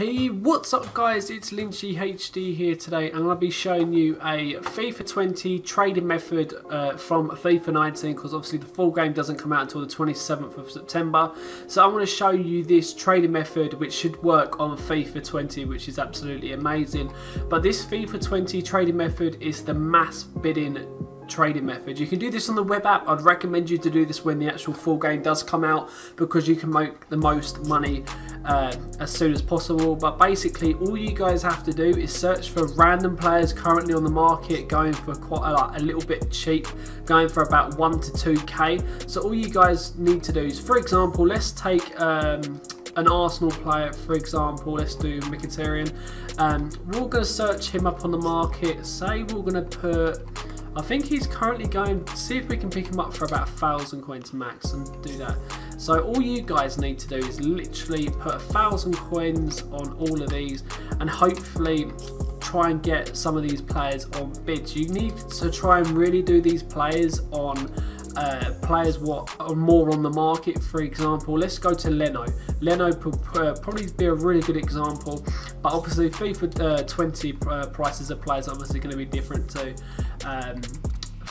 Hey, what's up guys? It's Lynchie HD here today and I'll be showing you a FIFA 20 trading method uh, from FIFA 19 because obviously the full game doesn't come out until the 27th of September. So I'm going to show you this trading method which should work on FIFA 20 which is absolutely amazing. But this FIFA 20 trading method is the mass bidding trading method. You can do this on the web app. I'd recommend you to do this when the actual full game does come out because you can make the most money uh, as soon as possible. But basically, all you guys have to do is search for random players currently on the market going for quite a, like, a little bit cheap, going for about 1 to 2k. So all you guys need to do is, for example, let's take um, an Arsenal player, for example, let's do Mkhitaryan. Um, we're going to search him up on the market. Say we're going to put I think he's currently going, see if we can pick him up for about a thousand coins max and do that. So all you guys need to do is literally put a thousand coins on all of these and hopefully try and get some of these players on bids. You need to try and really do these players on uh, players what are more on the market. For example, let's go to Leno. Leno probably be a really good example, but obviously FIFA uh, 20 uh, prices of players obviously going to be different to um,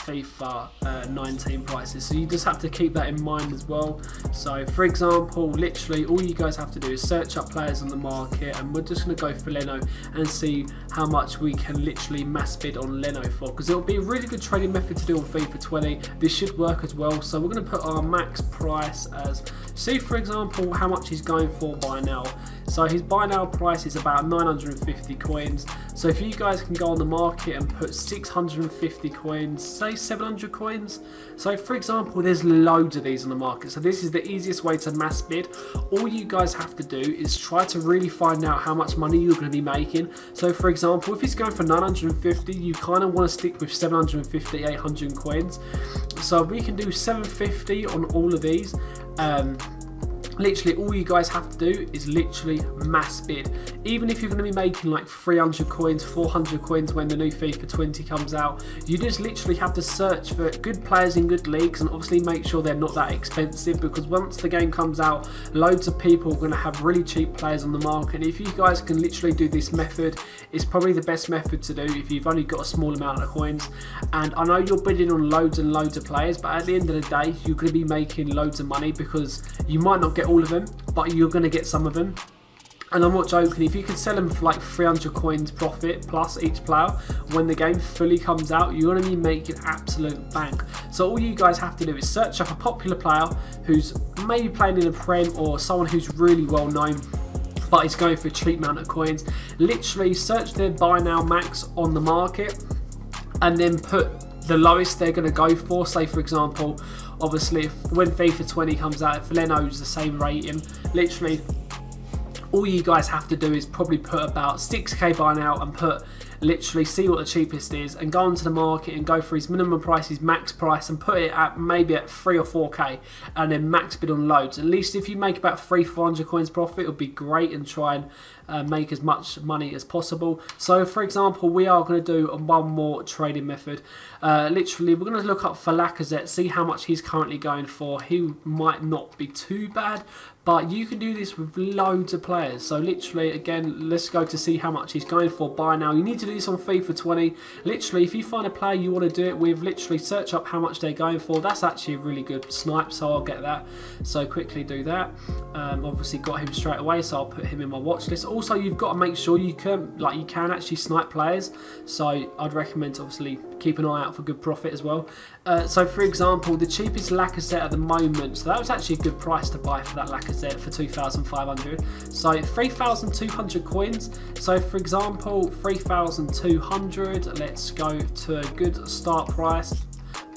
FIFA uh, 19 prices. So you just have to keep that in mind as well. So for example, literally all you guys have to do is search up players on the market and we're just going to go for Leno and see how much we can literally mass bid on Leno for because it'll be a really good trading method to do on FIFA 20. This should work as well. So we're going to put our max price as, see for example how much he's going for by now. So his buy now price is about 950 coins. So if you guys can go on the market and put 650 coins, say 700 coins. So for example, there's loads of these on the market. So this is the easiest way to mass bid. All you guys have to do is try to really find out how much money you're going to be making. So for example, if he's going for 950, you kind of want to stick with 750, 800 coins. So we can do 750 on all of these. Um, literally all you guys have to do is literally mass bid. Even if you're going to be making like 300 coins 400 coins when the new FIFA 20 comes out you just literally have to search for good players in good leagues and obviously make sure they're not that expensive because once the game comes out loads of people are going to have really cheap players on the market. And if you guys can literally do this method it's probably the best method to do if you've only got a small amount of coins. And I know you're bidding on loads and loads of players but at the end of the day you're going to be making loads of money because you might not get all of them, but you're going to get some of them. And I'm not joking, if you can sell them for like 300 coins profit plus each plow when the game fully comes out, you're going to be making absolute bank. So all you guys have to do is search up a popular player who's maybe playing in a Prem or someone who's really well known but is going for a cheap amount of coins. Literally search their buy now max on the market and then put the lowest they're going to go for. Say for example, obviously if, when FIFA 20 comes out, if Leno's the same rating, literally all you guys have to do is probably put about 6k buy now and put literally see what the cheapest is and go onto the market and go for his minimum price, his max price and put it at maybe at 3 or 4k and then max bid on loads. At least if you make about 3 400 coins profit, it would be great and try and uh, make as much money as possible. So for example, we are going to do one more trading method. Uh, literally, we're going to look up for Lacazette, see how much he's currently going for. He might not be too bad, but you can do this with loads of players. So literally, again, let's go to see how much he's going for buy now. You need to do this on FIFA 20. Literally, if you find a player you want to do it with, literally search up how much they're going for. That's actually a really good snipe, so I'll get that. So quickly do that. Um, obviously got him straight away, so I'll put him in my watch list. Also, you've got to make sure you can, like, you can actually snipe players. So I'd recommend obviously keep an eye out for good profit as well. Uh, so for example, the cheapest Lacazette at the moment, so that was actually a good price to buy for that Lacazette for 2,500. So 3,200 coins. So for example, 3,200, let's go to a good start price.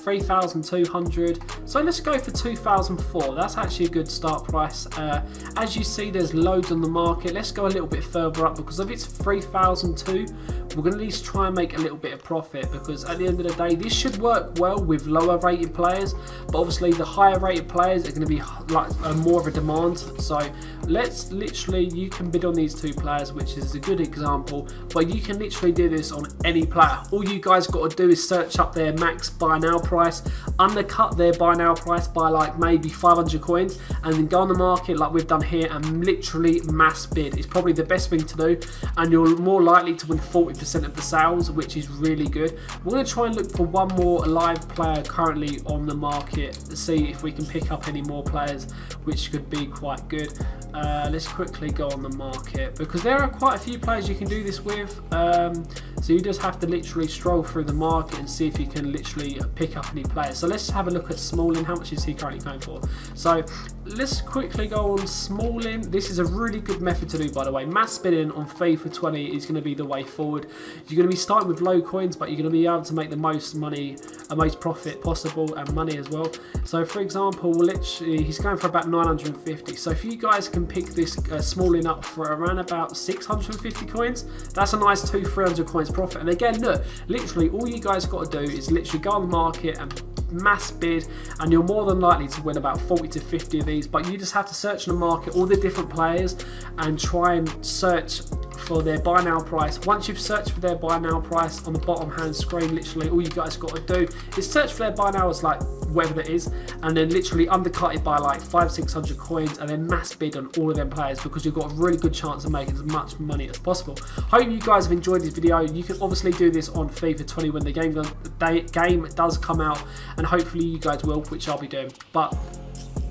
3,200. So let's go for 2,004. That's actually a good start price. Uh, as you see, there's loads on the market. Let's go a little bit further up because if it's 3,002, we're going to at least try and make a little bit of profit because at the end of the day, this should work well with lower rated players. But obviously, the higher rated players are going to be like uh, more of a demand. So let's literally, you can bid on these two players, which is a good example. But you can literally do this on any player. All you guys got to do is search up their max buy now price, undercut their buy now price by like maybe 500 coins, and then go on the market like we've done here and literally mass bid. It's probably the best thing to do, and you're more likely to win 40% of the sales, which is really good. We're going to try and look for one more live player currently on the market to see if we can pick up any more players, which could be quite good. Uh, let's quickly go on the market because there are quite a few players you can do this with. Um, so you just have to literally stroll through the market and see if you can literally pick up any players. So let's have a look at Smalling. How much is he currently going for? So let's quickly go on Smalling. This is a really good method to do, by the way. Mass bidding on FIFA 20 is going to be the way forward. You're going to be starting with low coins, but you're going to be able to make the most money, the most profit possible, and money as well. So for example, literally, he's going for about 950. So if you guys can pick this uh, Smalling up for around about 650 coins, that's a nice two, 300 coins profit. And again, look, literally all you guys got to do is literally go on the market and mass bid and you're more than likely to win about 40 to 50 of these but you just have to search in the market all the different players and try and search for their buy now price. Once you've searched for their buy now price on the bottom hand screen, literally all you guys got to do is search for their buy now as like whatever that is, and then literally undercut it by like five, six hundred coins, and then mass bid on all of them players because you've got a really good chance of making as much money as possible. Hope you guys have enjoyed this video. You can obviously do this on FIFA 20 when the game the game does come out, and hopefully you guys will, which I'll be doing. But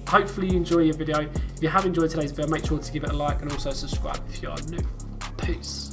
hopefully you enjoy your video. If you have enjoyed today's video, make sure to give it a like and also subscribe if you are new. Peace.